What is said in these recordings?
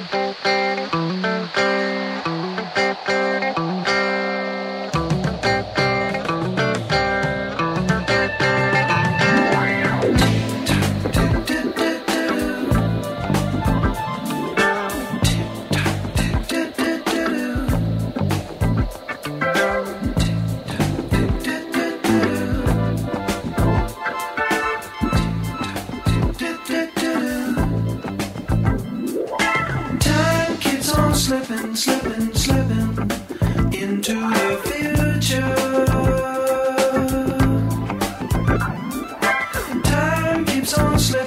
Música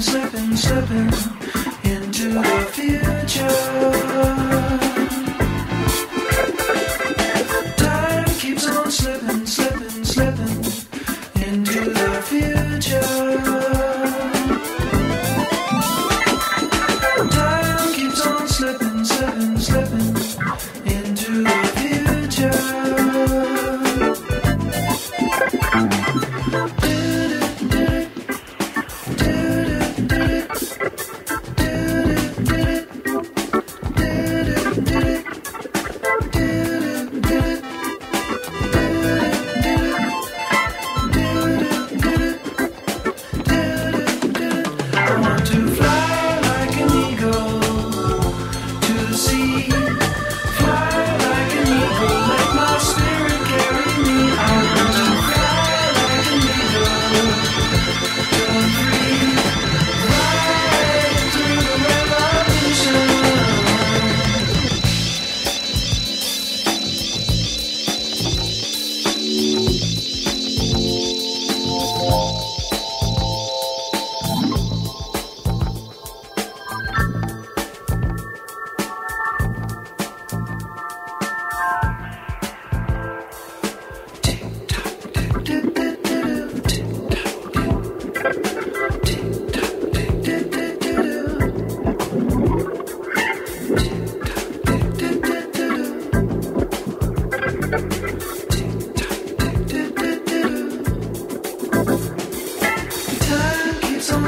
slipping, slipping, into the future.